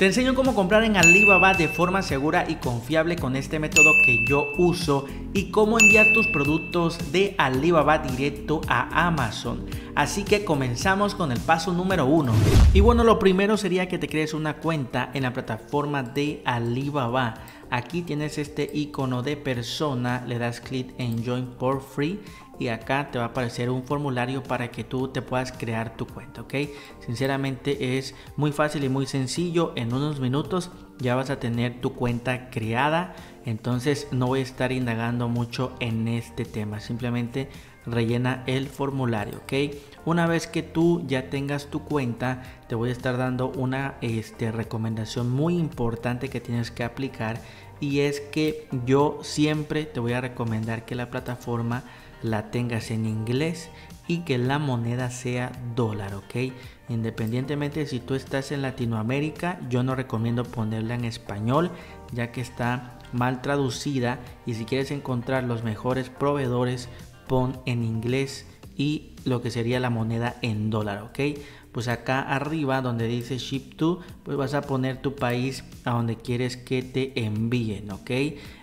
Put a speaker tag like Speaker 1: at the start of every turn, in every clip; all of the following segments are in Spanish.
Speaker 1: Te enseño cómo comprar en Alibaba de forma segura y confiable con este método que yo uso y cómo enviar tus productos de Alibaba directo a Amazon. Así que comenzamos con el paso número uno. Y bueno, lo primero sería que te crees una cuenta en la plataforma de Alibaba. Aquí tienes este icono de persona, le das clic en Join for Free y acá te va a aparecer un formulario para que tú te puedas crear tu cuenta, ¿ok? Sinceramente es muy fácil y muy sencillo. En unos minutos ya vas a tener tu cuenta creada. Entonces no voy a estar indagando mucho en este tema. Simplemente rellena el formulario, ¿ok? Una vez que tú ya tengas tu cuenta, te voy a estar dando una este, recomendación muy importante que tienes que aplicar y es que yo siempre te voy a recomendar que la plataforma la tengas en inglés y que la moneda sea dólar, ¿ok? Independientemente si tú estás en Latinoamérica, yo no recomiendo ponerla en español ya que está mal traducida y si quieres encontrar los mejores proveedores, pon en inglés y lo que sería la moneda en dólar, ¿ok? Pues acá arriba donde dice ship to, pues vas a poner tu país a donde quieres que te envíen, ¿ok?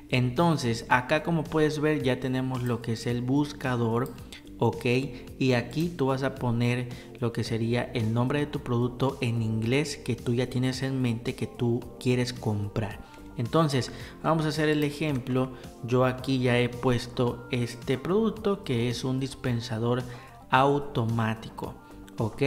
Speaker 1: Entonces, acá como puedes ver ya tenemos lo que es el buscador, ok. Y aquí tú vas a poner lo que sería el nombre de tu producto en inglés que tú ya tienes en mente que tú quieres comprar. Entonces, vamos a hacer el ejemplo. Yo aquí ya he puesto este producto que es un dispensador automático ok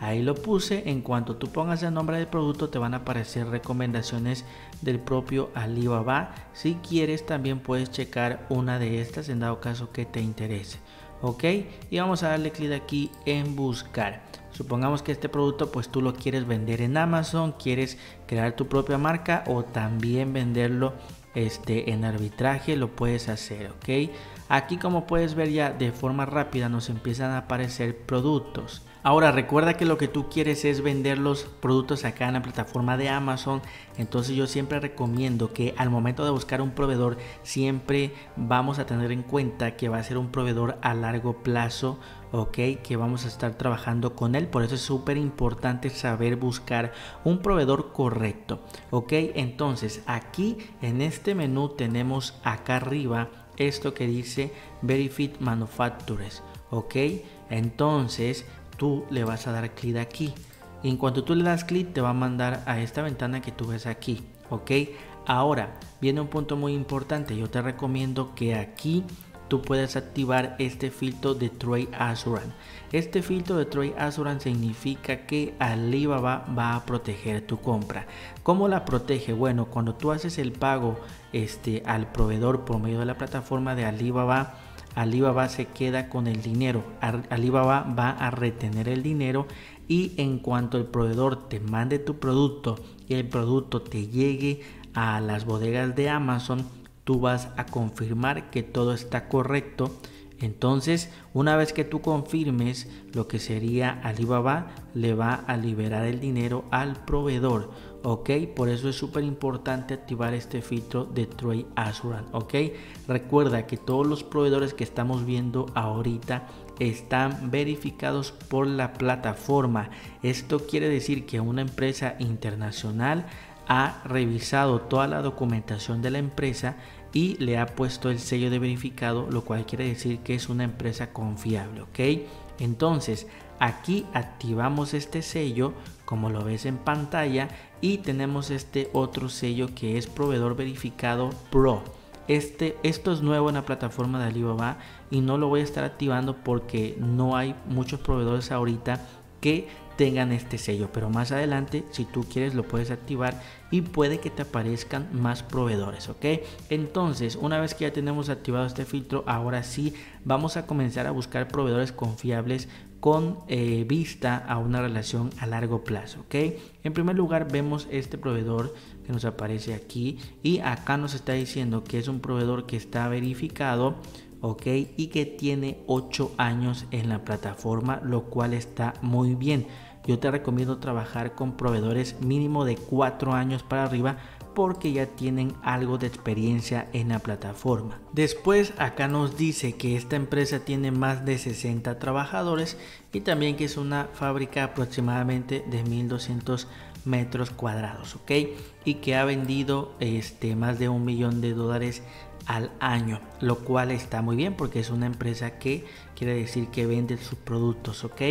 Speaker 1: ahí lo puse. En cuanto tú pongas el nombre del producto te van a aparecer recomendaciones del propio Alibaba. Si quieres también puedes checar una de estas en dado caso que te interese. Ok y vamos a darle clic aquí en buscar. Supongamos que este producto pues tú lo quieres vender en Amazon quieres crear tu propia marca o también venderlo este en arbitraje lo puedes hacer ok. Aquí como puedes ver ya de forma rápida nos empiezan a aparecer productos Ahora recuerda que lo que tú quieres es vender los productos acá en la plataforma de Amazon. Entonces yo siempre recomiendo que al momento de buscar un proveedor siempre vamos a tener en cuenta que va a ser un proveedor a largo plazo. Ok, que vamos a estar trabajando con él. Por eso es súper importante saber buscar un proveedor correcto. Ok, entonces aquí en este menú tenemos acá arriba esto que dice Verifit Manufacturers. Ok, entonces tú le vas a dar clic aquí. Y en cuanto tú le das clic te va a mandar a esta ventana que tú ves aquí. Ok, ahora viene un punto muy importante. Yo te recomiendo que aquí tú puedes activar este filtro de Trade Assurance. Este filtro de Trade Assurance significa que Alibaba va a proteger tu compra. ¿Cómo la protege? Bueno, cuando tú haces el pago este, al proveedor por medio de la plataforma de Alibaba, Alibaba se queda con el dinero. Alibaba va a retener el dinero y en cuanto el proveedor te mande tu producto y el producto te llegue a las bodegas de Amazon, tú vas a confirmar que todo está correcto. Entonces, una vez que tú confirmes lo que sería Alibaba, le va a liberar el dinero al proveedor ok por eso es súper importante activar este filtro de Trade Assurance ok. Recuerda que todos los proveedores que estamos viendo ahorita están verificados por la plataforma. Esto quiere decir que una empresa internacional ha revisado toda la documentación de la empresa y le ha puesto el sello de verificado lo cual quiere decir que es una empresa confiable ok. Entonces aquí activamos este sello como lo ves en pantalla y tenemos este otro sello que es proveedor verificado pro. Este, esto es nuevo en la plataforma de Alibaba y no lo voy a estar activando porque no hay muchos proveedores ahorita que tengan este sello pero más adelante si tú quieres lo puedes activar y puede que te aparezcan más proveedores ok entonces una vez que ya tenemos activado este filtro ahora sí vamos a comenzar a buscar proveedores confiables con eh, vista a una relación a largo plazo ok en primer lugar vemos este proveedor que nos aparece aquí y acá nos está diciendo que es un proveedor que está verificado ok y que tiene 8 años en la plataforma lo cual está muy bien yo te recomiendo trabajar con proveedores mínimo de 4 años para arriba porque ya tienen algo de experiencia en la plataforma. Después acá nos dice que esta empresa tiene más de 60 trabajadores y también que es una fábrica aproximadamente de 1200 metros cuadrados, ¿ok? Y que ha vendido este, más de un millón de dólares al año, lo cual está muy bien porque es una empresa que quiere decir que vende sus productos, ¿ok?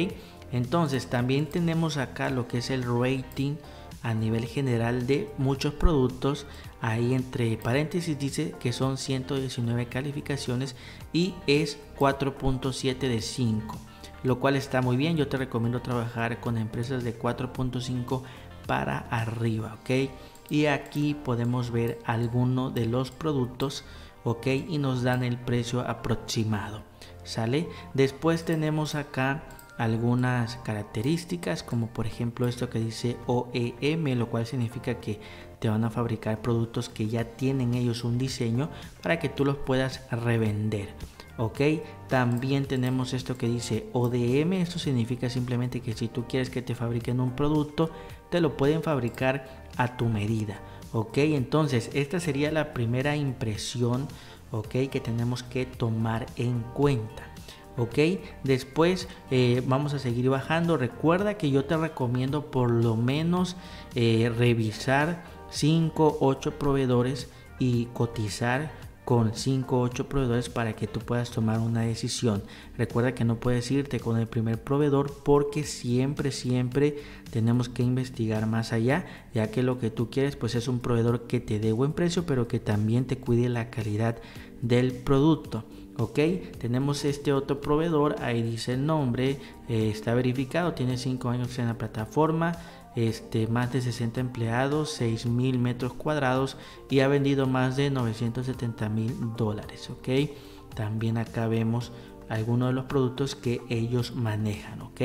Speaker 1: Entonces también tenemos acá lo que es el rating a nivel general de muchos productos. Ahí entre paréntesis dice que son 119 calificaciones y es 4.7 de 5, lo cual está muy bien. Yo te recomiendo trabajar con empresas de 4.5 para arriba, ¿ok? Y aquí podemos ver alguno de los productos, ¿ok? Y nos dan el precio aproximado, ¿sale? Después tenemos acá algunas características como por ejemplo esto que dice OEM lo cual significa que te van a fabricar productos que ya tienen ellos un diseño para que tú los puedas revender ok también tenemos esto que dice ODM esto significa simplemente que si tú quieres que te fabriquen un producto te lo pueden fabricar a tu medida ok entonces esta sería la primera impresión ok que tenemos que tomar en cuenta ok después eh, vamos a seguir bajando. Recuerda que yo te recomiendo por lo menos eh, revisar 5 8 proveedores y cotizar con 5 8 proveedores para que tú puedas tomar una decisión. Recuerda que no puedes irte con el primer proveedor porque siempre siempre tenemos que investigar más allá ya que lo que tú quieres pues es un proveedor que te dé buen precio pero que también te cuide la calidad del producto ok tenemos este otro proveedor ahí dice el nombre eh, está verificado tiene 5 años en la plataforma este, más de 60 empleados 6 mil metros cuadrados y ha vendido más de 970 mil dólares ok. También acá vemos algunos de los productos que ellos manejan ok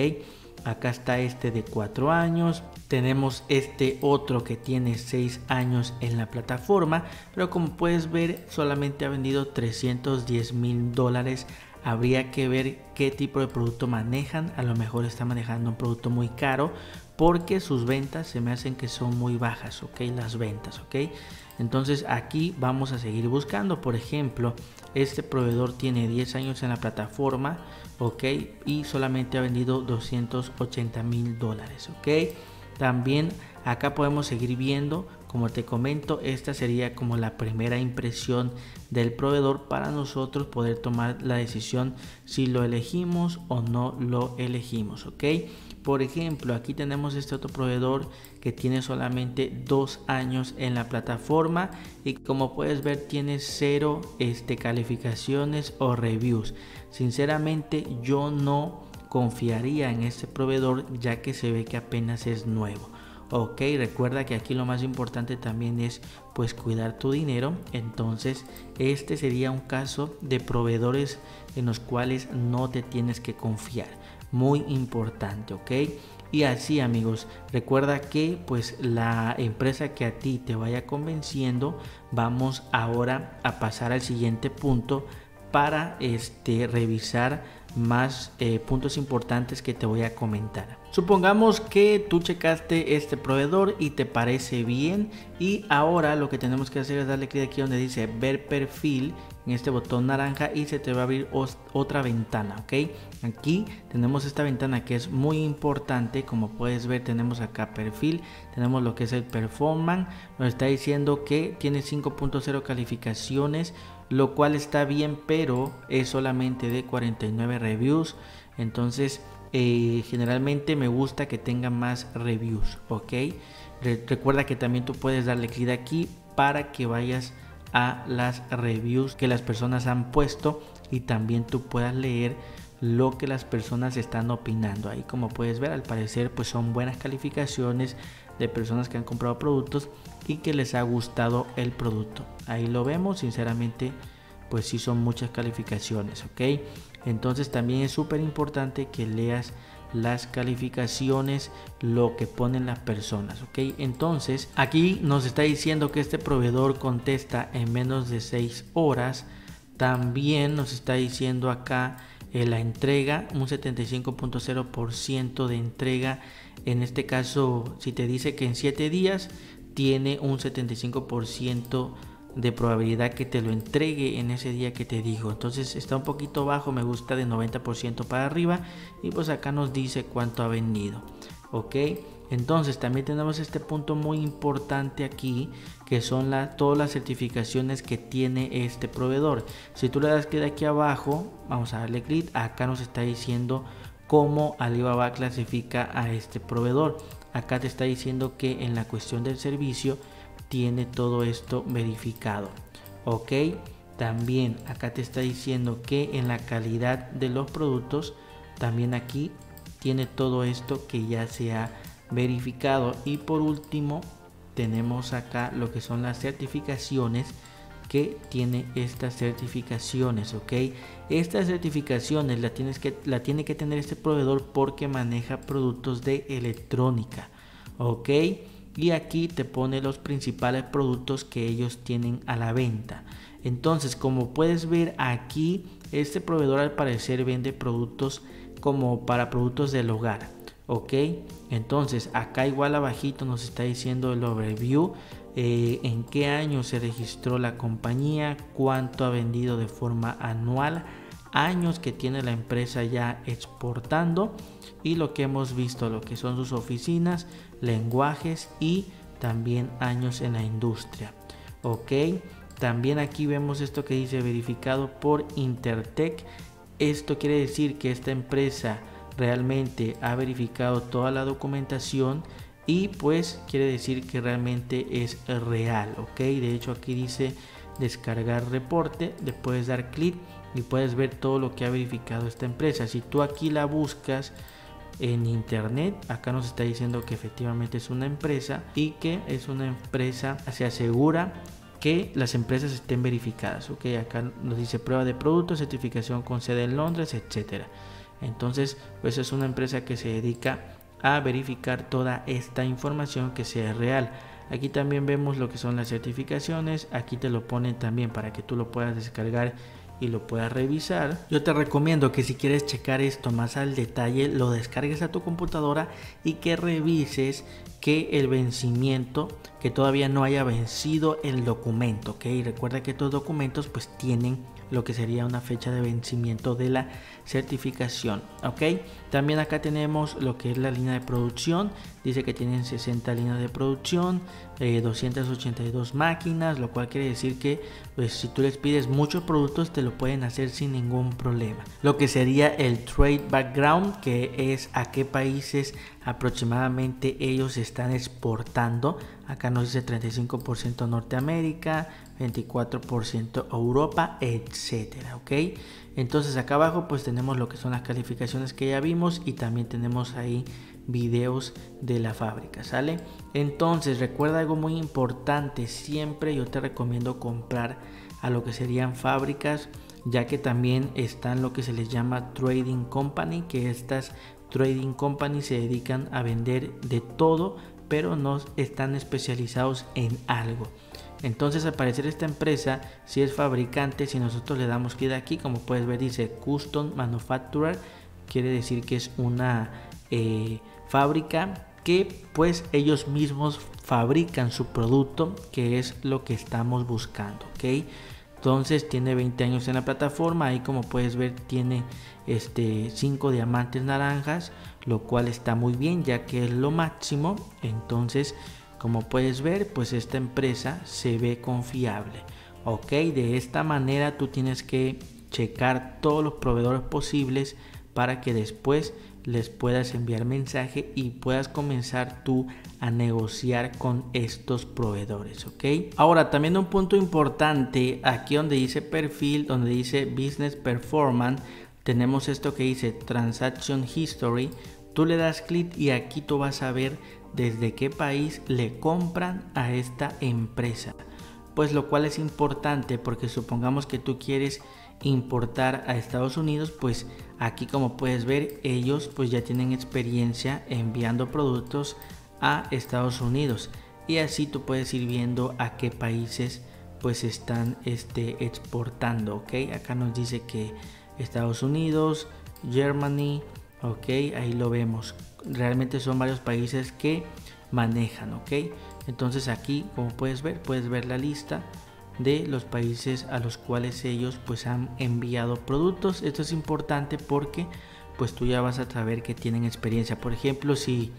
Speaker 1: acá está este de 4 años. Tenemos este otro que tiene 6 años en la plataforma pero como puedes ver solamente ha vendido 310 mil dólares. Habría que ver qué tipo de producto manejan. A lo mejor está manejando un producto muy caro porque sus ventas se me hacen que son muy bajas ok las ventas ok entonces aquí vamos a seguir buscando por ejemplo este proveedor tiene 10 años en la plataforma, ok, y solamente ha vendido 280 mil dólares, ok. También acá podemos seguir viendo, como te comento, esta sería como la primera impresión del proveedor para nosotros poder tomar la decisión si lo elegimos o no lo elegimos, ok. Por ejemplo, aquí tenemos este otro proveedor que tiene solamente dos años en la plataforma y como puedes ver tiene cero este, calificaciones o reviews. Sinceramente yo no confiaría en este proveedor ya que se ve que apenas es nuevo. Ok, recuerda que aquí lo más importante también es pues cuidar tu dinero. Entonces este sería un caso de proveedores en los cuales no te tienes que confiar muy importante, ¿ok? Y así amigos, recuerda que pues la empresa que a ti te vaya convenciendo, vamos ahora a pasar al siguiente punto para este, revisar más eh, puntos importantes que te voy a comentar. Supongamos que tú checaste este proveedor y te parece bien y ahora lo que tenemos que hacer es darle clic aquí donde dice ver perfil en este botón naranja y se te va a abrir otra ventana, ¿ok? Aquí tenemos esta ventana que es muy importante, como puedes ver tenemos acá perfil, tenemos lo que es el performance, nos está diciendo que tiene 5.0 calificaciones, lo cual está bien, pero es solamente de 49 reviews, entonces eh, generalmente me gusta que tenga más reviews, ¿ok? recuerda que también tú puedes darle clic aquí para que vayas a las reviews que las personas han puesto y también tú puedas leer lo que las personas están opinando. Ahí como puedes ver, al parecer pues son buenas calificaciones de personas que han comprado productos y que les ha gustado el producto. Ahí lo vemos, sinceramente pues sí son muchas calificaciones, ¿ok? Entonces también es súper importante que leas las calificaciones, lo que ponen las personas, ¿ok? Entonces aquí nos está diciendo que este proveedor contesta en menos de 6 horas. También nos está diciendo acá eh, la entrega, un 75.0% de entrega. En este caso, si te dice que en 7 días, tiene un 75% de probabilidad que te lo entregue en ese día que te dijo. Entonces está un poquito bajo, me gusta de 90% para arriba y pues acá nos dice cuánto ha vendido. Ok, Entonces también tenemos este punto muy importante aquí que son todas las certificaciones que tiene este proveedor. Si tú le das clic aquí abajo, vamos a darle clic, acá nos está diciendo cómo Alibaba clasifica a este proveedor. Acá te está diciendo que en la cuestión del servicio tiene todo esto verificado. Ok, también acá te está diciendo que en la calidad de los productos, también aquí tiene todo esto que ya se ha verificado. Y por último, tenemos acá lo que son las certificaciones que tiene estas certificaciones, ok. Estas certificaciones la, tienes que, la tiene que tener este proveedor porque maneja productos de electrónica, ok. Y aquí te pone los principales productos que ellos tienen a la venta. Entonces, como puedes ver aquí, este proveedor al parecer vende productos como para productos del hogar ok entonces acá igual abajito nos está diciendo el overview eh, en qué año se registró la compañía cuánto ha vendido de forma anual años que tiene la empresa ya exportando y lo que hemos visto lo que son sus oficinas lenguajes y también años en la industria. Ok también aquí vemos esto que dice verificado por Intertech esto quiere decir que esta empresa realmente ha verificado toda la documentación y pues quiere decir que realmente es real. Ok de hecho aquí dice descargar reporte le puedes dar clic y puedes ver todo lo que ha verificado esta empresa. Si tú aquí la buscas en internet acá nos está diciendo que efectivamente es una empresa y que es una empresa se asegura que las empresas estén verificadas ok acá nos dice prueba de producto certificación con sede en Londres etcétera entonces, pues es una empresa que se dedica a verificar toda esta información que sea real. Aquí también vemos lo que son las certificaciones. Aquí te lo ponen también para que tú lo puedas descargar y lo puedas revisar. Yo te recomiendo que si quieres checar esto más al detalle, lo descargues a tu computadora y que revises que el vencimiento, que todavía no haya vencido el documento, ¿ok? Recuerda que estos documentos pues tienen lo que sería una fecha de vencimiento de la certificación ok también acá tenemos lo que es la línea de producción. Dice que tienen 60 líneas de producción 282 eh, máquinas lo cual quiere decir que pues si tú les pides muchos productos te lo pueden hacer sin ningún problema. Lo que sería el trade background que es a qué países aproximadamente ellos están exportando. Acá nos dice 35% Norteamérica 24% Europa etcétera ok entonces acá abajo pues tenemos lo que son las calificaciones que ya vimos y también tenemos ahí videos de la fábrica, ¿sale? Entonces recuerda algo muy importante, siempre yo te recomiendo comprar a lo que serían fábricas, ya que también están lo que se les llama trading company, que estas trading company se dedican a vender de todo, pero no están especializados en algo. Entonces al parecer esta empresa si es fabricante, si nosotros le damos clic aquí, como puedes ver dice Custom Manufacturer, quiere decir que es una eh, fábrica que pues ellos mismos fabrican su producto, que es lo que estamos buscando, ¿ok? Entonces tiene 20 años en la plataforma, ahí como puedes ver tiene este 5 diamantes naranjas, lo cual está muy bien ya que es lo máximo. Entonces como puedes ver, pues esta empresa se ve confiable. Ok, de esta manera tú tienes que checar todos los proveedores posibles para que después les puedas enviar mensaje y puedas comenzar tú a negociar con estos proveedores, ¿ok? Ahora también un punto importante aquí donde dice perfil, donde dice business performance, tenemos esto que dice transaction history. Tú le das clic y aquí tú vas a ver desde qué país le compran a esta empresa. Pues lo cual es importante porque supongamos que tú quieres importar a Estados Unidos, pues aquí como puedes ver ellos pues ya tienen experiencia enviando productos a Estados Unidos y así tú puedes ir viendo a qué países pues están este, exportando, ok, acá nos dice que Estados Unidos, Germany, ok, ahí lo vemos, realmente son varios países que manejan, ¿ok? Entonces aquí, como puedes ver, puedes ver la lista de los países a los cuales ellos pues han enviado productos. Esto es importante porque pues tú ya vas a saber que tienen experiencia. Por ejemplo, si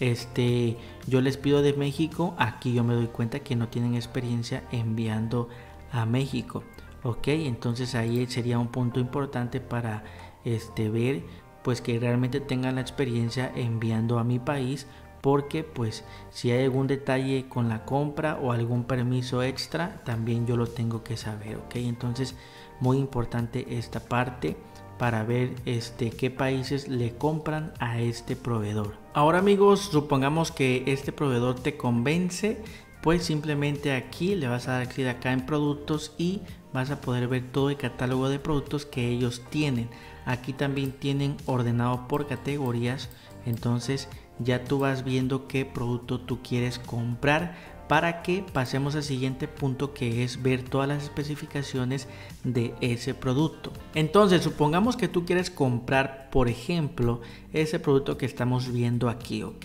Speaker 1: este, yo les pido de México, aquí yo me doy cuenta que no tienen experiencia enviando a México. Ok, entonces ahí sería un punto importante para este, ver pues que realmente tengan la experiencia enviando a mi país porque pues si hay algún detalle con la compra o algún permiso extra también yo lo tengo que saber ok entonces muy importante esta parte para ver este qué países le compran a este proveedor. Ahora amigos supongamos que este proveedor te convence pues simplemente aquí le vas a dar clic acá en productos y vas a poder ver todo el catálogo de productos que ellos tienen aquí también tienen ordenado por categorías entonces ya tú vas viendo qué producto tú quieres comprar para que pasemos al siguiente punto que es ver todas las especificaciones de ese producto. Entonces, supongamos que tú quieres comprar, por ejemplo, ese producto que estamos viendo aquí, ¿ok?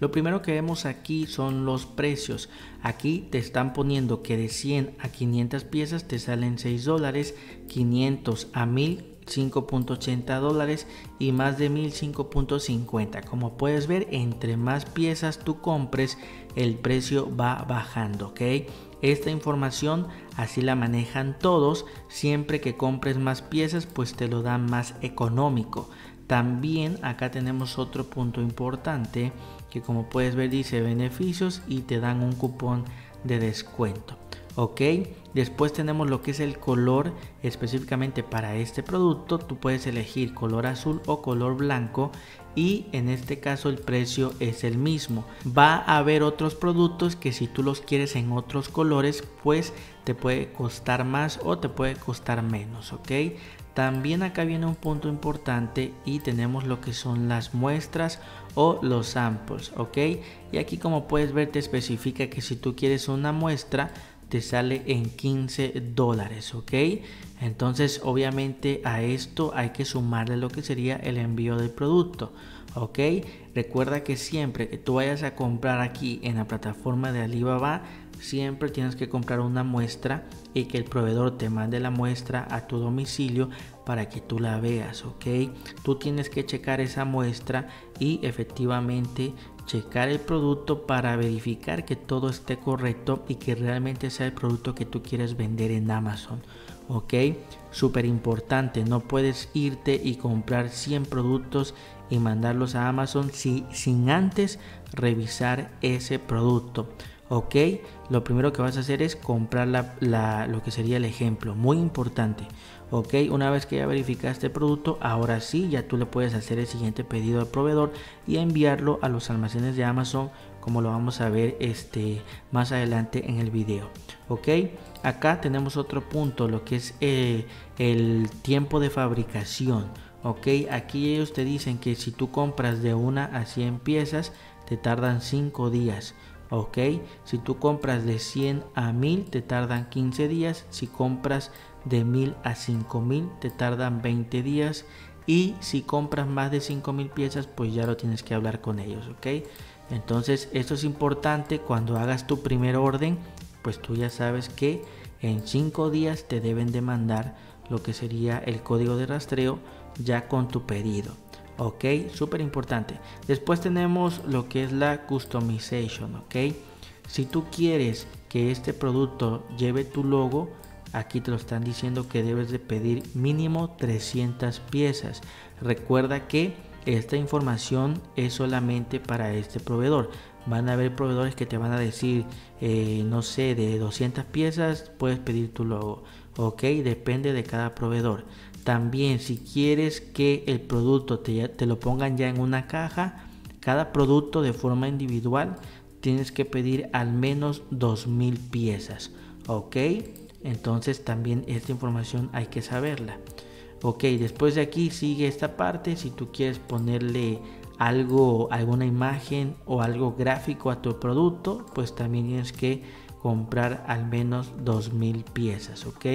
Speaker 1: Lo primero que vemos aquí son los precios. Aquí te están poniendo que de 100 a 500 piezas te salen 6 dólares, 500 a 1000 5.80 dólares y más de 1005.50 como puedes ver entre más piezas tú compres el precio va bajando ok esta información así la manejan todos. Siempre que compres más piezas pues te lo dan más económico. También acá tenemos otro punto importante que como puedes ver dice beneficios y te dan un cupón de descuento ok después tenemos lo que es el color específicamente para este producto. Tú puedes elegir color azul o color blanco y en este caso el precio es el mismo. Va a haber otros productos que si tú los quieres en otros colores pues te puede costar más o te puede costar menos ok. También acá viene un punto importante y tenemos lo que son las muestras o los samples ok. Y aquí como puedes ver te especifica que si tú quieres una muestra te sale en 15 dólares, ¿ok? Entonces, obviamente a esto hay que sumarle lo que sería el envío del producto, ¿ok? Recuerda que siempre que tú vayas a comprar aquí en la plataforma de Alibaba, siempre tienes que comprar una muestra y que el proveedor te mande la muestra a tu domicilio para que tú la veas, ¿ok? Tú tienes que checar esa muestra y efectivamente checar el producto para verificar que todo esté correcto y que realmente sea el producto que tú quieres vender en Amazon. Ok, súper importante, no puedes irte y comprar 100 productos y mandarlos a Amazon si, sin antes revisar ese producto. Ok, lo primero que vas a hacer es comprar la, lo que sería el ejemplo, muy importante. Ok, una vez que ya verificaste el producto, ahora sí, ya tú le puedes hacer el siguiente pedido al proveedor y enviarlo a los almacenes de Amazon como lo vamos a ver este, más adelante en el video. Ok, acá tenemos otro punto, lo que es eh, el tiempo de fabricación. Ok, aquí ellos te dicen que si tú compras de una a 100 piezas, te tardan 5 días ok si tú compras de 100 a 1000 te tardan 15 días si compras de 1000 a 5000 te tardan 20 días y si compras más de 5000 piezas pues ya lo tienes que hablar con ellos ok entonces esto es importante cuando hagas tu primer orden pues tú ya sabes que en 5 días te deben de mandar lo que sería el código de rastreo ya con tu pedido ok súper importante después tenemos lo que es la customization ok si tú quieres que este producto lleve tu logo aquí te lo están diciendo que debes de pedir mínimo 300 piezas recuerda que esta información es solamente para este proveedor van a haber proveedores que te van a decir eh, no sé de 200 piezas puedes pedir tu logo ok depende de cada proveedor también si quieres que el producto te, te lo pongan ya en una caja, cada producto de forma individual tienes que pedir al menos 2000 piezas. ¿Ok? Entonces también esta información hay que saberla. Ok, después de aquí sigue esta parte. Si tú quieres ponerle algo, alguna imagen o algo gráfico a tu producto, pues también tienes que comprar al menos 2000 piezas. Ok.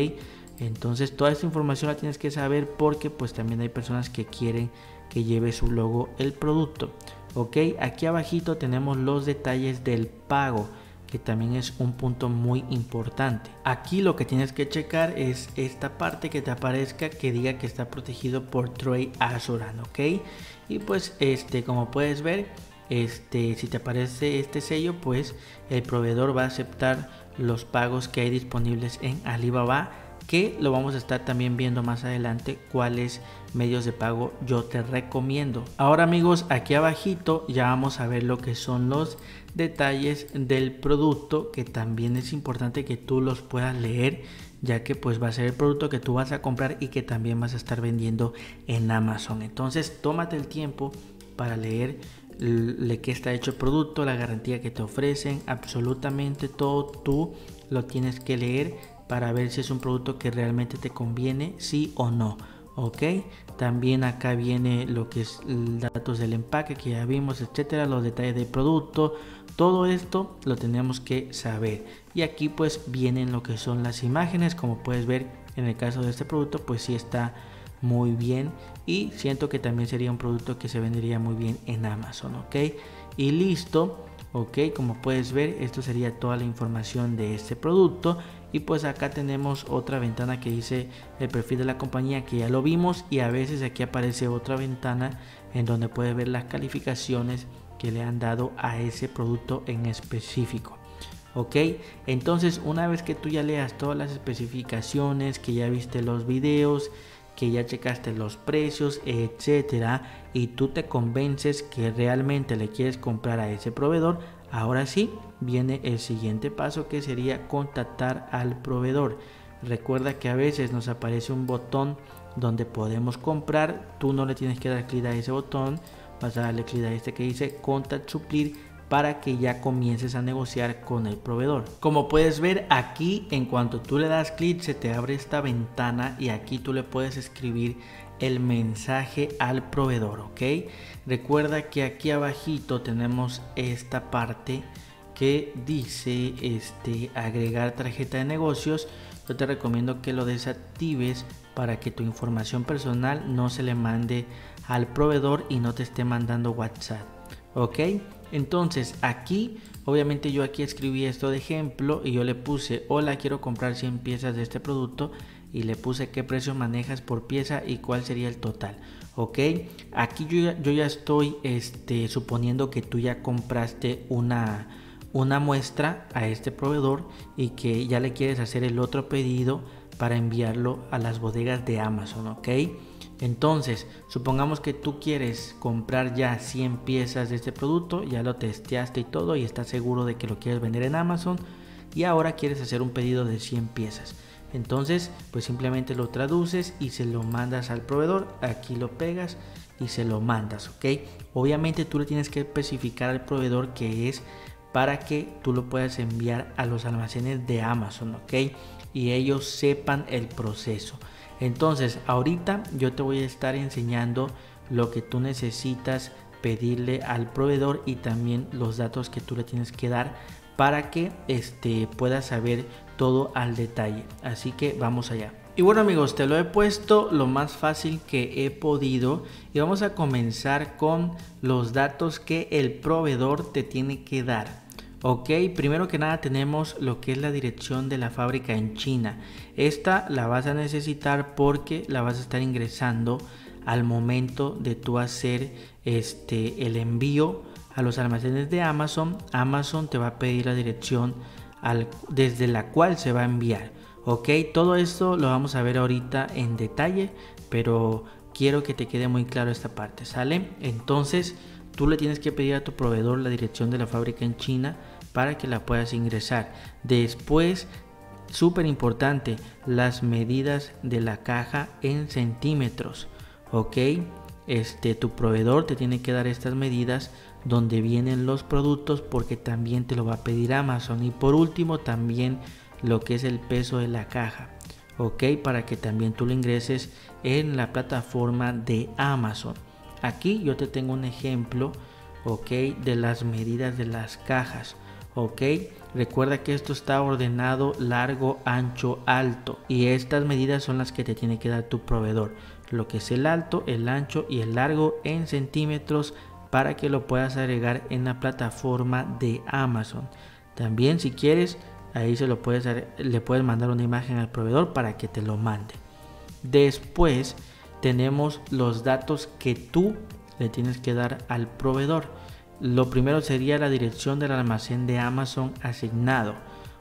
Speaker 1: Entonces toda esta información la tienes que saber porque pues también hay personas que quieren que lleve su logo el producto. Ok, aquí abajito tenemos los detalles del pago que también es un punto muy importante. Aquí lo que tienes que checar es esta parte que te aparezca que diga que está protegido por Trade Assurance, ¿ok? Y pues este, como puedes ver, este, si te aparece este sello, pues el proveedor va a aceptar los pagos que hay disponibles en Alibaba que lo vamos a estar también viendo más adelante cuáles medios de pago yo te recomiendo. Ahora amigos, aquí abajito ya vamos a ver lo que son los detalles del producto que también es importante que tú los puedas leer ya que pues va a ser el producto que tú vas a comprar y que también vas a estar vendiendo en Amazon. Entonces, tómate el tiempo para leer de qué está hecho el producto, la garantía que te ofrecen, absolutamente todo tú lo tienes que leer para ver si es un producto que realmente te conviene, sí o no. Ok, también acá viene lo que es datos del empaque que ya vimos, etcétera, los detalles del producto, todo esto lo tenemos que saber. Y aquí pues vienen lo que son las imágenes, como puedes ver en el caso de este producto, pues sí está muy bien. Y siento que también sería un producto que se vendería muy bien en Amazon, ok. Y listo, ok, como puedes ver, esto sería toda la información de este producto. Y pues acá tenemos otra ventana que dice el perfil de la compañía que ya lo vimos. Y a veces aquí aparece otra ventana en donde puedes ver las calificaciones que le han dado a ese producto en específico ok entonces una vez que tú ya leas todas las especificaciones que ya viste los videos que ya checaste los precios, etcétera, y tú te convences que realmente le quieres comprar a ese proveedor, ahora sí viene el siguiente paso que sería contactar al proveedor. Recuerda que a veces nos aparece un botón donde podemos comprar, tú no le tienes que dar clic a ese botón, vas a darle clic a este que dice contact suplir para que ya comiences a negociar con el proveedor. Como puedes ver aquí, en cuanto tú le das clic, se te abre esta ventana y aquí tú le puedes escribir el mensaje al proveedor, ¿ok? Recuerda que aquí abajito tenemos esta parte que dice este agregar tarjeta de negocios. Yo te recomiendo que lo desactives para que tu información personal no se le mande al proveedor y no te esté mandando WhatsApp. ¿Ok? Entonces aquí, obviamente yo aquí escribí esto de ejemplo y yo le puse, hola, quiero comprar 100 piezas de este producto y le puse qué precio manejas por pieza y cuál sería el total. Ok, aquí yo ya, yo ya estoy este, suponiendo que tú ya compraste una, una muestra a este proveedor y que ya le quieres hacer el otro pedido para enviarlo a las bodegas de Amazon. Ok, entonces, supongamos que tú quieres comprar ya 100 piezas de este producto, ya lo testeaste y todo y estás seguro de que lo quieres vender en Amazon y ahora quieres hacer un pedido de 100 piezas. Entonces, pues simplemente lo traduces y se lo mandas al proveedor, aquí lo pegas y se lo mandas, ¿ok? Obviamente tú le tienes que especificar al proveedor que es para que tú lo puedas enviar a los almacenes de Amazon, ¿ok? Y ellos sepan el proceso. Entonces, ahorita yo te voy a estar enseñando lo que tú necesitas pedirle al proveedor y también los datos que tú le tienes que dar para que este, puedas saber todo al detalle. Así que vamos allá. Y bueno amigos, te lo he puesto lo más fácil que he podido y vamos a comenzar con los datos que el proveedor te tiene que dar. Ok, primero que nada tenemos lo que es la dirección de la fábrica en China. Esta la vas a necesitar porque la vas a estar ingresando al momento de tú hacer este el envío a los almacenes de Amazon. Amazon te va a pedir la dirección desde la cual se va a enviar. Ok, todo esto lo vamos a ver ahorita en detalle, pero quiero que te quede muy claro esta parte, ¿sale? Entonces, Tú le tienes que pedir a tu proveedor la dirección de la fábrica en China para que la puedas ingresar. Después, súper importante, las medidas de la caja en centímetros. Ok, este, tu proveedor te tiene que dar estas medidas donde vienen los productos porque también te lo va a pedir Amazon. Y por último, también lo que es el peso de la caja. Ok, para que también tú lo ingreses en la plataforma de Amazon. Aquí yo te tengo un ejemplo, ok, de las medidas de las cajas, ok. Recuerda que esto está ordenado largo, ancho, alto y estas medidas son las que te tiene que dar tu proveedor. Lo que es el alto, el ancho y el largo en centímetros para que lo puedas agregar en la plataforma de Amazon. También si quieres, ahí se lo puedes le puedes mandar una imagen al proveedor para que te lo mande. Después tenemos los datos que tú le tienes que dar al proveedor. lo primero sería la dirección del almacén de Amazon asignado.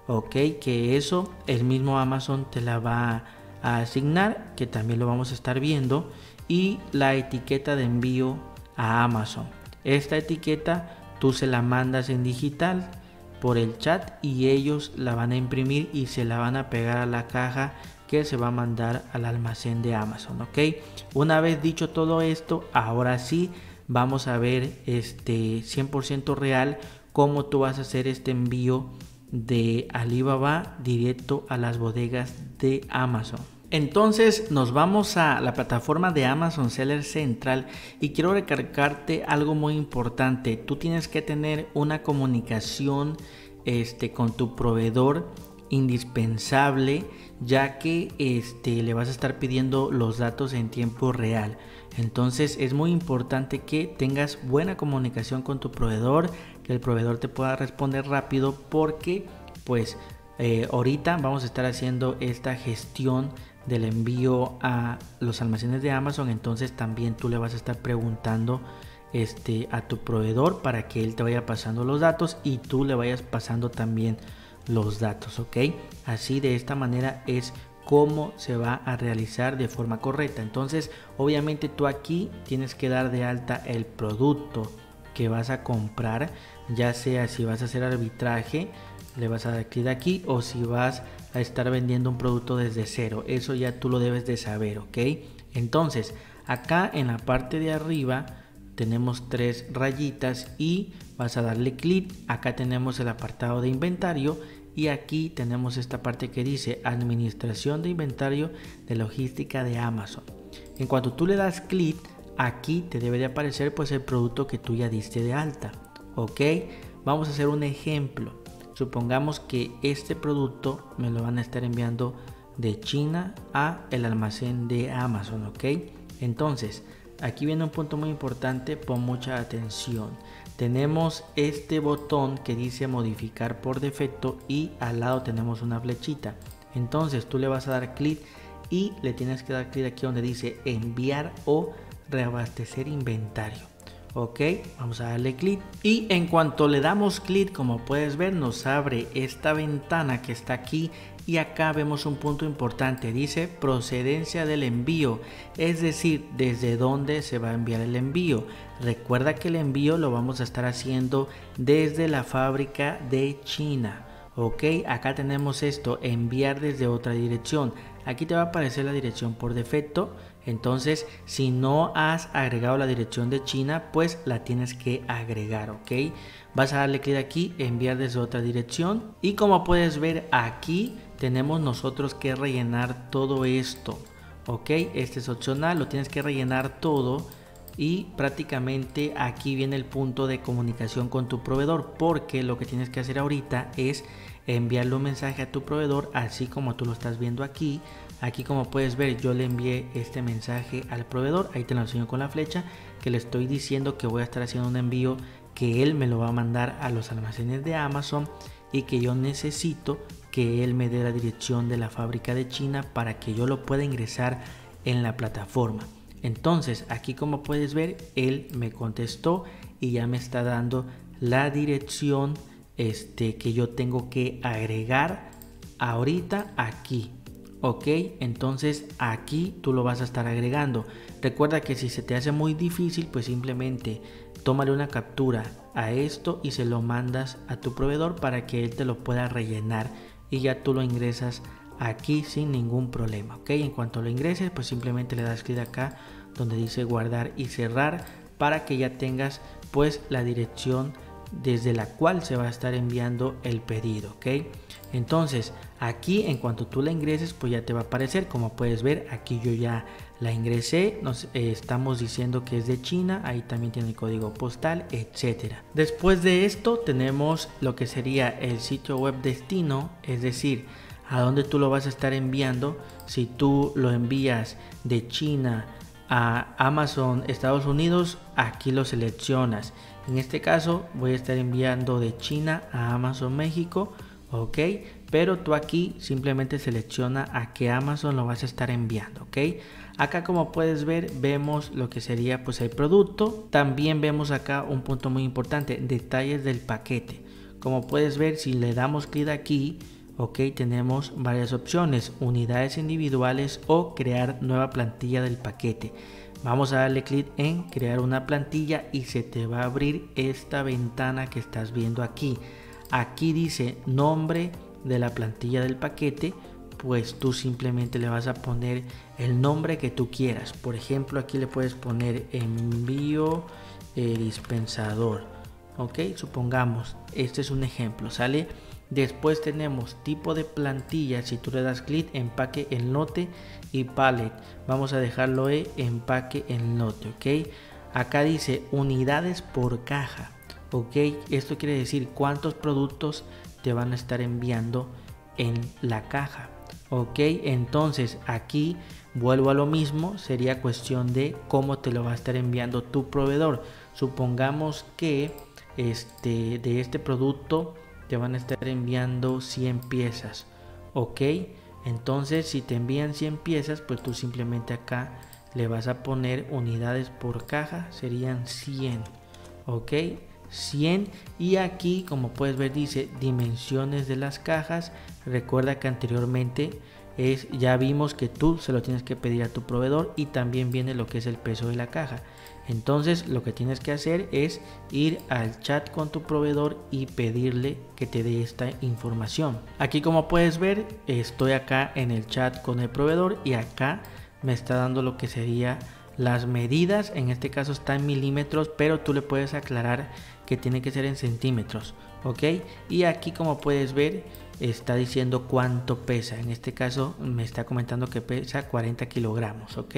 Speaker 1: Ok, que eso el mismo Amazon te la va a asignar, que también lo vamos a estar viendo. Y la etiqueta de envío a Amazon. Esta etiqueta tú se la mandas en digital por el chat y ellos la van a imprimir y se la van a pegar a la caja que se va a mandar al almacén de Amazon, ¿ok? Una vez dicho todo esto, ahora sí vamos a ver este 100% real cómo tú vas a hacer este envío de Alibaba directo a las bodegas de Amazon. Entonces nos vamos a la plataforma de Amazon Seller Central y quiero recargarte algo muy importante. Tú tienes que tener una comunicación este, con tu proveedor indispensable ya que este, le vas a estar pidiendo los datos en tiempo real. Entonces es muy importante que tengas buena comunicación con tu proveedor, que el proveedor te pueda responder rápido porque pues eh, ahorita vamos a estar haciendo esta gestión del envío a los almacenes de Amazon. Entonces también tú le vas a estar preguntando este, a tu proveedor para que él te vaya pasando los datos y tú le vayas pasando también los datos, ¿ok? Así de esta manera es como se va a realizar de forma correcta. Entonces, obviamente tú aquí tienes que dar de alta el producto que vas a comprar, ya sea si vas a hacer arbitraje, le vas a dar clic aquí o si vas a estar vendiendo un producto desde cero. Eso ya tú lo debes de saber, ¿ok? Entonces, acá en la parte de arriba tenemos tres rayitas y vas a darle clic. Acá tenemos el apartado de inventario y aquí tenemos esta parte que dice administración de inventario de logística de Amazon. En cuanto tú le das clic, aquí te debe de aparecer pues el producto que tú ya diste de alta. Ok, vamos a hacer un ejemplo. Supongamos que este producto me lo van a estar enviando de China a el almacén de Amazon. Ok, entonces aquí viene un punto muy importante, pon mucha atención tenemos este botón que dice modificar por defecto y al lado tenemos una flechita. Entonces tú le vas a dar clic y le tienes que dar clic aquí donde dice enviar o reabastecer inventario. Ok, vamos a darle clic y en cuanto le damos clic como puedes ver nos abre esta ventana que está aquí y acá vemos un punto importante, dice procedencia del envío, es decir, desde dónde se va a enviar el envío. Recuerda que el envío lo vamos a estar haciendo desde la fábrica de China. Ok, acá tenemos esto, enviar desde otra dirección. Aquí te va a aparecer la dirección por defecto. Entonces, si no has agregado la dirección de China, pues la tienes que agregar, ¿ok? Vas a darle clic aquí, enviar desde otra dirección. Y como puedes ver aquí, tenemos nosotros que rellenar todo esto ok este es opcional lo tienes que rellenar todo y prácticamente aquí viene el punto de comunicación con tu proveedor porque lo que tienes que hacer ahorita es enviarle un mensaje a tu proveedor así como tú lo estás viendo aquí aquí como puedes ver yo le envié este mensaje al proveedor ahí te lo enseño con la flecha que le estoy diciendo que voy a estar haciendo un envío que él me lo va a mandar a los almacenes de Amazon y que yo necesito que él me dé la dirección de la fábrica de China para que yo lo pueda ingresar en la plataforma. Entonces, aquí como puedes ver, él me contestó y ya me está dando la dirección este, que yo tengo que agregar ahorita aquí. Ok, entonces aquí tú lo vas a estar agregando. Recuerda que si se te hace muy difícil, pues simplemente tómale una captura a esto y se lo mandas a tu proveedor para que él te lo pueda rellenar y ya tú lo ingresas aquí sin ningún problema ok en cuanto lo ingreses pues simplemente le das clic acá donde dice guardar y cerrar para que ya tengas pues la dirección desde la cual se va a estar enviando el pedido ok entonces aquí en cuanto tú la ingreses pues ya te va a aparecer. Como puedes ver aquí yo ya la ingresé. Nos eh, estamos diciendo que es de China. Ahí también tiene el código postal etcétera. Después de esto tenemos lo que sería el sitio web destino. Es decir a dónde tú lo vas a estar enviando si tú lo envías de China a Amazon Estados Unidos aquí lo seleccionas. En este caso voy a estar enviando de China a Amazon México ok pero tú aquí simplemente selecciona a qué Amazon lo vas a estar enviando ok. Acá como puedes ver vemos lo que sería pues el producto. También vemos acá un punto muy importante detalles del paquete. Como puedes ver si le damos clic aquí ok tenemos varias opciones unidades individuales o crear nueva plantilla del paquete. Vamos a darle clic en crear una plantilla y se te va a abrir esta ventana que estás viendo aquí. Aquí dice nombre de la plantilla del paquete pues tú simplemente le vas a poner el nombre que tú quieras. Por ejemplo aquí le puedes poner envío eh, dispensador. Ok supongamos este es un ejemplo sale después tenemos tipo de plantilla si tú le das clic empaque en lote y palette vamos a dejarlo en empaque en lote ok acá dice unidades por caja ok esto quiere decir cuántos productos te van a estar enviando en la caja ok entonces aquí vuelvo a lo mismo sería cuestión de cómo te lo va a estar enviando tu proveedor. Supongamos que este de este producto te van a estar enviando 100 piezas ok entonces si te envían 100 piezas pues tú simplemente acá le vas a poner unidades por caja serían 100 ok 100 y aquí como puedes ver dice dimensiones de las cajas. Recuerda que anteriormente es ya vimos que tú se lo tienes que pedir a tu proveedor y también viene lo que es el peso de la caja entonces lo que tienes que hacer es ir al chat con tu proveedor y pedirle que te dé esta información. Aquí como puedes ver estoy acá en el chat con el proveedor y acá me está dando lo que sería las medidas. En este caso está en milímetros pero tú le puedes aclarar que tiene que ser en centímetros ok y aquí como puedes ver está diciendo cuánto pesa. En este caso me está comentando que pesa 40 kilogramos ok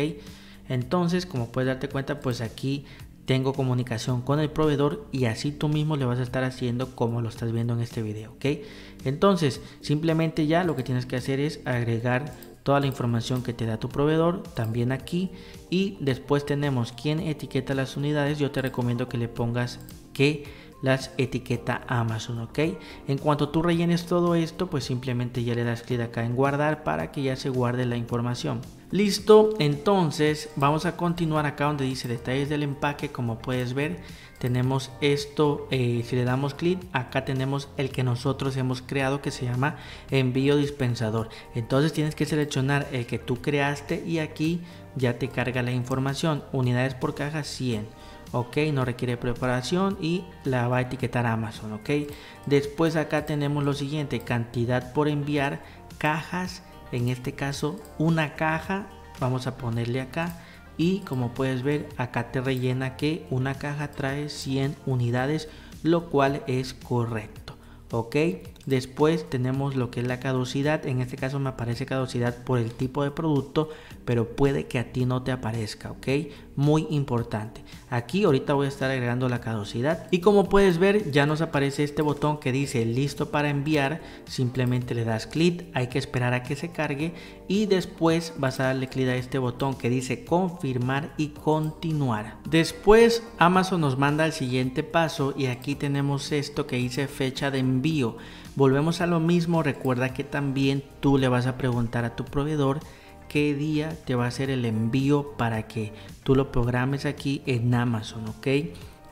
Speaker 1: entonces como puedes darte cuenta pues aquí tengo comunicación con el proveedor y así tú mismo le vas a estar haciendo como lo estás viendo en este video ok entonces simplemente ya lo que tienes que hacer es agregar toda la información que te da tu proveedor también aquí y después tenemos quién etiqueta las unidades yo te recomiendo que le pongas que las etiqueta Amazon, ¿ok? En cuanto tú rellenes todo esto, pues simplemente ya le das clic acá en guardar para que ya se guarde la información. Listo, entonces vamos a continuar acá donde dice detalles del empaque, como puedes ver tenemos esto, eh, si le damos clic, acá tenemos el que nosotros hemos creado que se llama envío dispensador. Entonces tienes que seleccionar el que tú creaste y aquí ya te carga la información. Unidades por caja 100 ok no requiere preparación y la va a etiquetar Amazon ok después acá tenemos lo siguiente cantidad por enviar cajas en este caso una caja vamos a ponerle acá y como puedes ver acá te rellena que una caja trae 100 unidades lo cual es correcto ok después tenemos lo que es la caducidad en este caso me aparece caducidad por el tipo de producto pero puede que a ti no te aparezca ok muy importante. Aquí ahorita voy a estar agregando la caducidad y como puedes ver ya nos aparece este botón que dice listo para enviar. Simplemente le das clic hay que esperar a que se cargue y después vas a darle clic a este botón que dice confirmar y continuar. Después amazon nos manda al siguiente paso y aquí tenemos esto que dice fecha de envío. Volvemos a lo mismo recuerda que también tú le vas a preguntar a tu proveedor qué día te va a hacer el envío para que tú lo programes aquí en Amazon, ¿ok?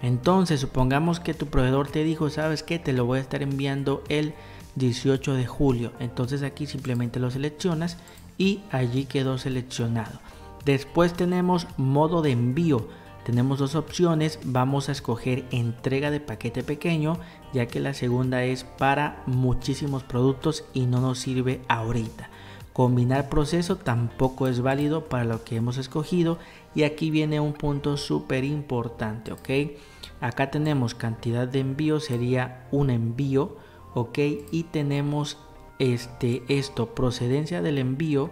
Speaker 1: Entonces, supongamos que tu proveedor te dijo, ¿sabes qué? Te lo voy a estar enviando el 18 de julio. Entonces aquí simplemente lo seleccionas y allí quedó seleccionado. Después tenemos modo de envío. Tenemos dos opciones. Vamos a escoger entrega de paquete pequeño, ya que la segunda es para muchísimos productos y no nos sirve ahorita. Combinar proceso tampoco es válido para lo que hemos escogido y aquí viene un punto súper importante, ¿ok? Acá tenemos cantidad de envío, sería un envío, ¿ok? Y tenemos este, esto, procedencia del envío,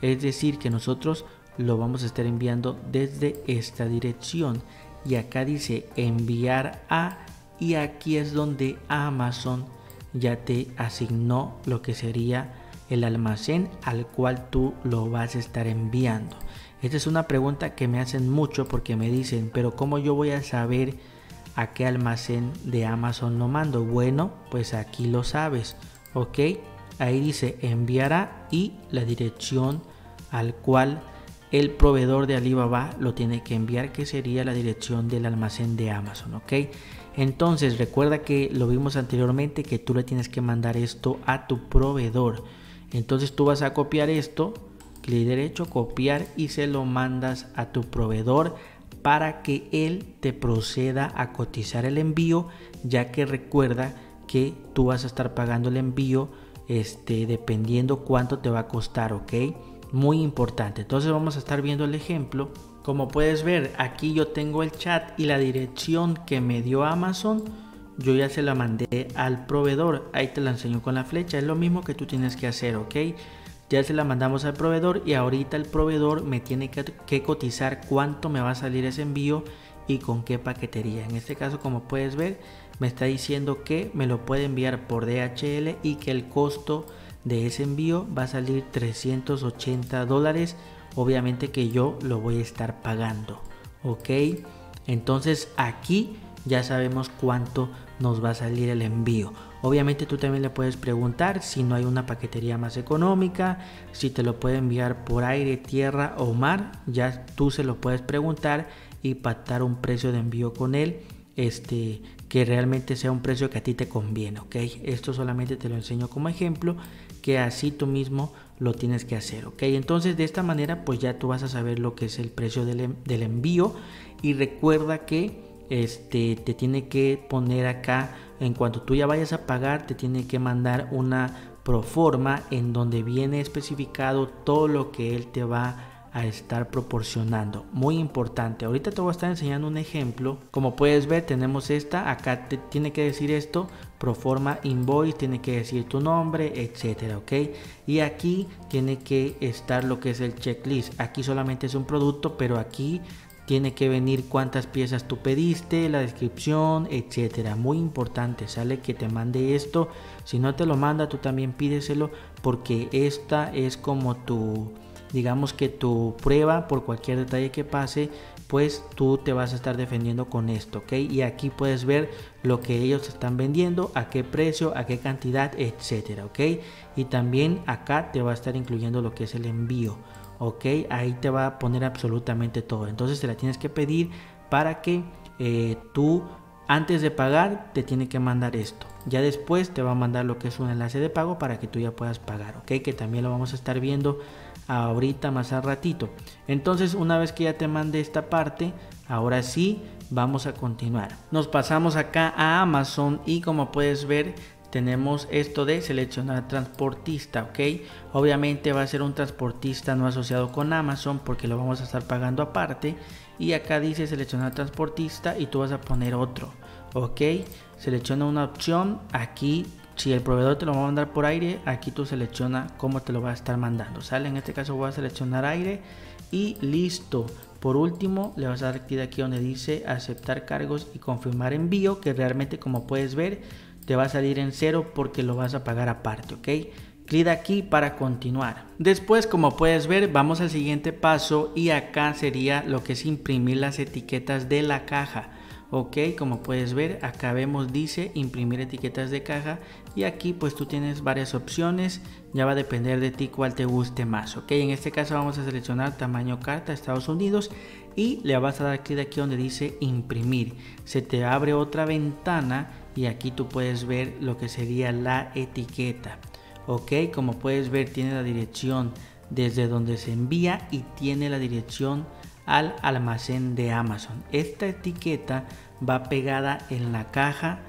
Speaker 1: es decir, que nosotros lo vamos a estar enviando desde esta dirección. Y acá dice enviar a y aquí es donde Amazon ya te asignó lo que sería el almacén al cual tú lo vas a estar enviando. Esta es una pregunta que me hacen mucho porque me dicen, pero ¿cómo yo voy a saber a qué almacén de Amazon lo mando? Bueno, pues aquí lo sabes, ok ahí dice enviará y la dirección al cual el proveedor de Alibaba lo tiene que enviar que sería la dirección del almacén de Amazon ok entonces recuerda que lo vimos anteriormente que tú le tienes que mandar esto a tu proveedor entonces tú vas a copiar esto clic derecho copiar y se lo mandas a tu proveedor para que él te proceda a cotizar el envío ya que recuerda que tú vas a estar pagando el envío este, dependiendo cuánto te va a costar, ¿ok? Muy importante. Entonces vamos a estar viendo el ejemplo. Como puedes ver, aquí yo tengo el chat y la dirección que me dio Amazon. Yo ya se la mandé al proveedor. Ahí te la enseño con la flecha. Es lo mismo que tú tienes que hacer, ¿ok? Ya se la mandamos al proveedor y ahorita el proveedor me tiene que, cotizar cuánto me va a salir ese envío y con qué paquetería. En este caso, como puedes ver, me está diciendo que me lo puede enviar por DHL y que el costo de ese envío va a salir 380 dólares. Obviamente que yo lo voy a estar pagando. Ok, entonces aquí ya sabemos cuánto nos va a salir el envío. Obviamente tú también le puedes preguntar si no hay una paquetería más económica, si te lo puede enviar por aire, tierra o mar, ya tú se lo puedes preguntar y pactar un precio de envío con él este que realmente sea un precio que a ti te conviene ok esto solamente te lo enseño como ejemplo que así tú mismo lo tienes que hacer ok entonces de esta manera pues ya tú vas a saber lo que es el precio del, del envío y recuerda que este te tiene que poner acá en cuanto tú ya vayas a pagar te tiene que mandar una proforma en donde viene especificado todo lo que él te va a estar proporcionando. Muy importante. Ahorita te voy a estar enseñando un ejemplo. Como puedes ver, tenemos esta. Acá te tiene que decir esto. Proforma invoice, tiene que decir tu nombre, etcétera, ok. Y aquí tiene que estar lo que es el checklist. Aquí solamente es un producto, pero aquí tiene que venir cuántas piezas tú pediste, la descripción, etcétera. Muy importante, sale que te mande esto. Si no te lo manda, tú también pídeselo porque esta es como tu digamos que tu prueba por cualquier detalle que pase pues tú te vas a estar defendiendo con esto ok y aquí puedes ver lo que ellos están vendiendo a qué precio a qué cantidad etcétera ok y también acá te va a estar incluyendo lo que es el envío ok ahí te va a poner absolutamente todo entonces te la tienes que pedir para que eh, tú antes de pagar te tiene que mandar esto ya después te va a mandar lo que es un enlace de pago para que tú ya puedas pagar ok que también lo vamos a estar viendo ahorita más al ratito. Entonces una vez que ya te mande esta parte, ahora sí vamos a continuar. Nos pasamos acá a Amazon y como puedes ver tenemos esto de seleccionar transportista, ok. Obviamente va a ser un transportista no asociado con Amazon porque lo vamos a estar pagando aparte. Y acá dice seleccionar transportista y tú vas a poner otro, ok. Selecciona una opción, aquí si el proveedor te lo va a mandar por aire, aquí tú selecciona cómo te lo va a estar mandando. Sale, en este caso voy a seleccionar aire y listo. Por último, le vas a dar clic aquí donde dice aceptar cargos y confirmar envío, que realmente como puedes ver te va a salir en cero porque lo vas a pagar aparte, ¿ok? Clic aquí para continuar. Después, como puedes ver, vamos al siguiente paso y acá sería lo que es imprimir las etiquetas de la caja ok como puedes ver acá vemos dice imprimir etiquetas de caja y aquí pues tú tienes varias opciones ya va a depender de ti cuál te guste más ok en este caso vamos a seleccionar tamaño carta Estados Unidos y le vas a dar clic aquí donde dice imprimir se te abre otra ventana y aquí tú puedes ver lo que sería la etiqueta ok como puedes ver tiene la dirección desde donde se envía y tiene la dirección al almacén de Amazon. Esta etiqueta va pegada en la caja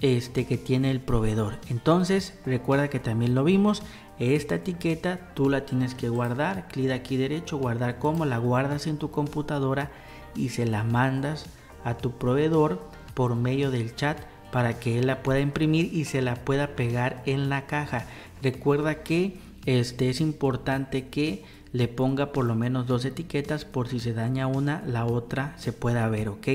Speaker 1: este que tiene el proveedor. Entonces, recuerda que también lo vimos. Esta etiqueta tú la tienes que guardar. Clic aquí derecho, guardar como la guardas en tu computadora y se la mandas a tu proveedor por medio del chat para que él la pueda imprimir y se la pueda pegar en la caja. Recuerda que este es importante que le ponga por lo menos dos etiquetas por si se daña una, la otra se pueda ver, ¿ok?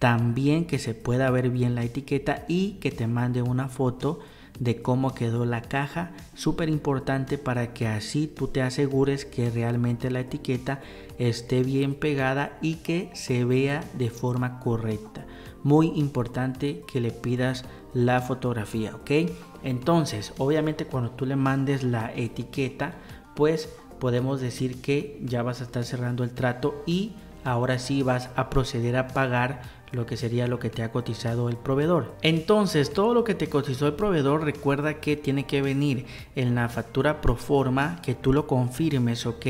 Speaker 1: También que se pueda ver bien la etiqueta y que te mande una foto de cómo quedó la caja, súper importante para que así tú te asegures que realmente la etiqueta esté bien pegada y que se vea de forma correcta. Muy importante que le pidas la fotografía, ¿ok? Entonces, obviamente cuando tú le mandes la etiqueta, pues podemos decir que ya vas a estar cerrando el trato y ahora sí vas a proceder a pagar lo que sería lo que te ha cotizado el proveedor. Entonces, todo lo que te cotizó el proveedor, recuerda que tiene que venir en la factura pro forma, que tú lo confirmes, ¿ok?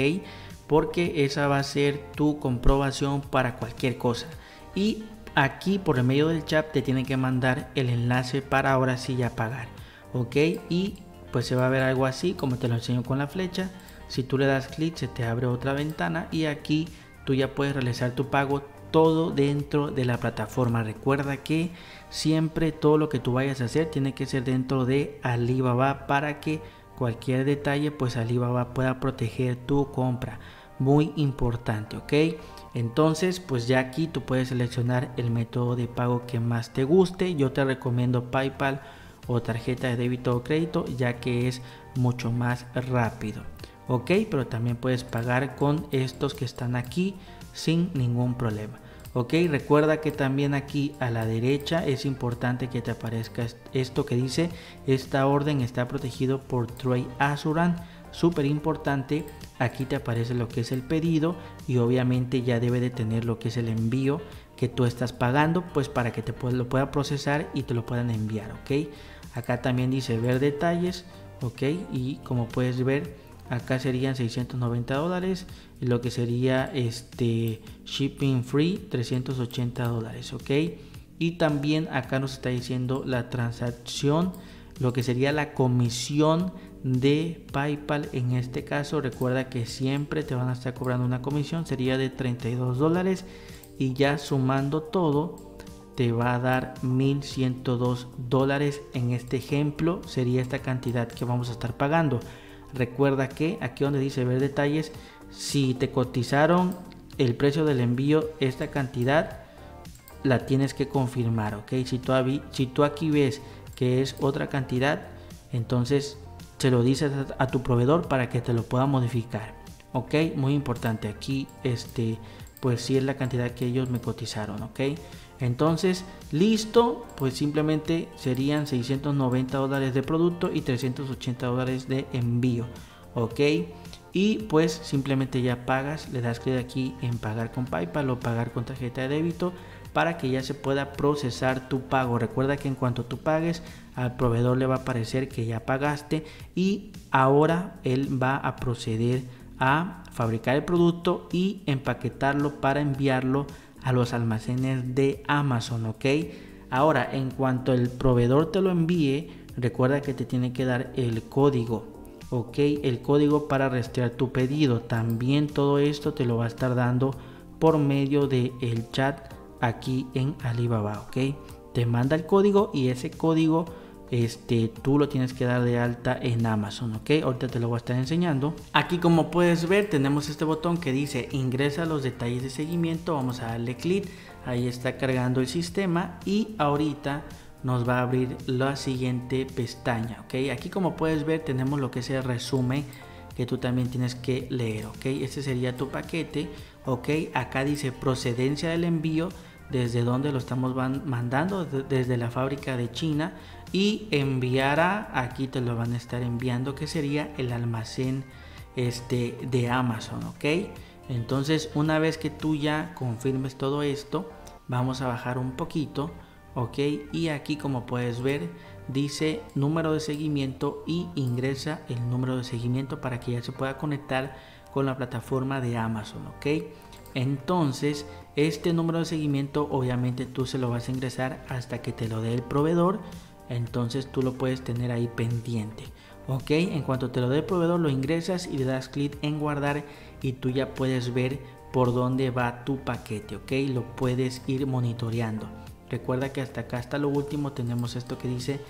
Speaker 1: Porque esa va a ser tu comprobación para cualquier cosa. Y aquí por el medio del chat te tiene que mandar el enlace para ahora sí ya pagar, ¿ok? Y pues se va a ver algo así como te lo enseño con la flecha. Si tú le das clic se te abre otra ventana y aquí tú ya puedes realizar tu pago todo dentro de la plataforma. Recuerda que siempre todo lo que tú vayas a hacer tiene que ser dentro de Alibaba para que cualquier detalle pues Alibaba pueda proteger tu compra. Muy importante, ¿ok? Entonces pues ya aquí tú puedes seleccionar el método de pago que más te guste. Yo te recomiendo PayPal o tarjeta de débito o crédito ya que es mucho más rápido ok pero también puedes pagar con estos que están aquí sin ningún problema. Ok recuerda que también aquí a la derecha es importante que te aparezca esto que dice esta orden está protegido por Trade Assurance súper importante aquí te aparece lo que es el pedido y obviamente ya debe de tener lo que es el envío que tú estás pagando pues para que te lo pueda procesar y te lo puedan enviar ok. Acá también dice ver detalles ok y como puedes ver acá serían 690 dólares lo que sería este shipping free 380 dólares ok y también acá nos está diciendo la transacción lo que sería la comisión de PayPal. En este caso recuerda que siempre te van a estar cobrando una comisión sería de 32 dólares. Y ya sumando todo te va a dar 1102 dólares. En este ejemplo sería esta cantidad que vamos a estar pagando. Recuerda que aquí donde dice ver detalles, si te cotizaron el precio del envío, esta cantidad la tienes que confirmar, ¿ok? Si tú, si tú aquí ves que es otra cantidad, entonces se lo dices a, tu proveedor para que te lo pueda modificar, ¿ok? Muy importante, aquí este, pues si es la cantidad que ellos me cotizaron, ¿ok? Entonces, listo, pues simplemente serían 690 dólares de producto y 380 dólares de envío. Ok, y pues simplemente ya pagas, le das clic aquí en pagar con PayPal o pagar con tarjeta de débito para que ya se pueda procesar tu pago. Recuerda que en cuanto tú pagues, al proveedor le va a aparecer que ya pagaste y ahora él va a proceder a fabricar el producto y empaquetarlo para enviarlo a los almacenes de Amazon, ¿ok? Ahora, en cuanto el proveedor te lo envíe, recuerda que te tiene que dar el código, ¿ok? El código para rastrear tu pedido. También todo esto te lo va a estar dando por medio del el chat aquí en Alibaba, ¿ok? Te manda el código y ese código este, tú lo tienes que dar de alta en Amazon, ok, ahorita te lo voy a estar enseñando. Aquí como puedes ver tenemos este botón que dice ingresa los detalles de seguimiento, vamos a darle clic, ahí está cargando el sistema y ahorita nos va a abrir la siguiente pestaña, ok, aquí como puedes ver tenemos lo que es el resumen que tú también tienes que leer, ok, este sería tu paquete, ok, acá dice procedencia del envío, desde donde lo estamos mandando, desde la fábrica de China y enviará, aquí te lo van a estar enviando, que sería el almacén este, de Amazon, ¿ok? Entonces, una vez que tú ya confirmes todo esto, vamos a bajar un poquito, ¿ok? Y aquí como puedes ver, dice número de seguimiento y ingresa el número de seguimiento para que ya se pueda conectar con la plataforma de Amazon, ¿ok? Entonces, este número de seguimiento obviamente tú se lo vas a ingresar hasta que te lo dé el proveedor entonces tú lo puedes tener ahí pendiente ok en cuanto te lo dé el proveedor lo ingresas y le das clic en guardar y tú ya puedes ver por dónde va tu paquete ok lo puedes ir monitoreando recuerda que hasta acá hasta lo último tenemos esto que dice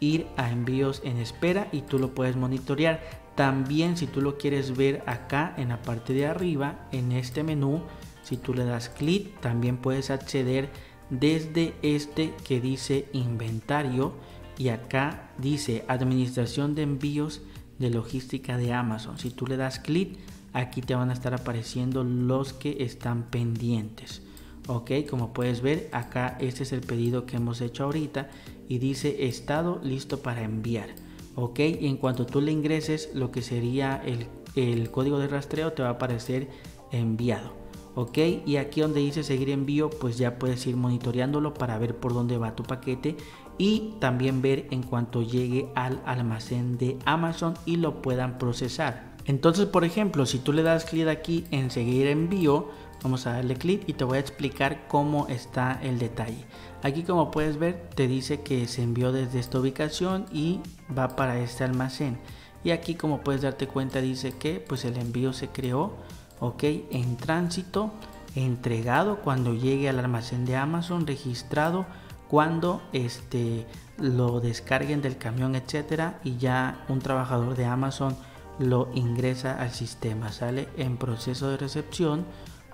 Speaker 1: ir a envíos en espera y tú lo puedes monitorear también si tú lo quieres ver acá en la parte de arriba en este menú si tú le das clic también puedes acceder desde este que dice inventario y acá dice administración de envíos de logística de Amazon. Si tú le das clic, aquí te van a estar apareciendo los que están pendientes. Ok, como puedes ver, acá este es el pedido que hemos hecho ahorita y dice estado listo para enviar. Ok, en cuanto tú le ingreses lo que sería el, el código de rastreo te va a aparecer enviado. Ok, y aquí donde dice seguir envío, pues ya puedes ir monitoreándolo para ver por dónde va tu paquete y también ver en cuanto llegue al almacén de Amazon y lo puedan procesar. Entonces, por ejemplo, si tú le das clic aquí en seguir envío, vamos a darle clic y te voy a explicar cómo está el detalle. Aquí como puedes ver te dice que se envió desde esta ubicación y va para este almacén. Y aquí como puedes darte cuenta dice que pues el envío se creó, ok, en tránsito, entregado cuando llegue al almacén de Amazon, registrado cuando este lo descarguen del camión, etcétera, y ya un trabajador de Amazon lo ingresa al sistema, sale en proceso de recepción,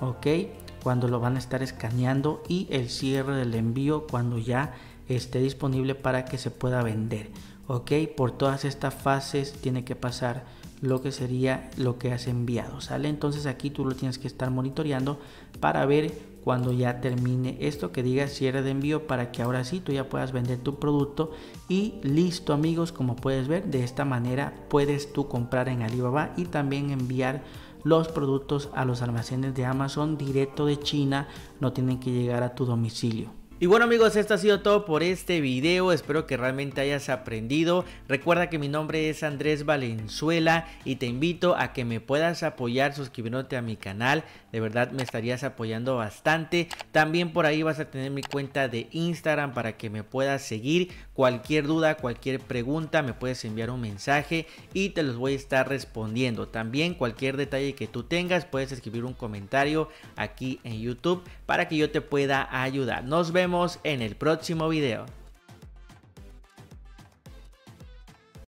Speaker 1: ok, cuando lo van a estar escaneando y el cierre del envío cuando ya esté disponible para que se pueda vender, ok, por todas estas fases tiene que pasar lo que sería lo que has enviado, sale, entonces aquí tú lo tienes que estar monitoreando para ver cuando ya termine esto que diga cierre de envío para que ahora sí tú ya puedas vender tu producto y listo amigos como puedes ver de esta manera puedes tú comprar en Alibaba y también enviar los productos a los almacenes de Amazon directo de China no tienen que llegar a tu domicilio y bueno amigos, esto ha sido todo por este video, espero que realmente hayas aprendido. Recuerda que mi nombre es Andrés Valenzuela y te invito a que me puedas apoyar suscribiéndote a mi canal, de verdad me estarías apoyando bastante. También por ahí vas a tener mi cuenta de Instagram para que me puedas seguir. Cualquier duda, cualquier pregunta, me puedes enviar un mensaje y te los voy a estar respondiendo. También cualquier detalle que tú tengas, puedes escribir un comentario aquí en YouTube para que yo te pueda ayudar. Nos en el próximo video.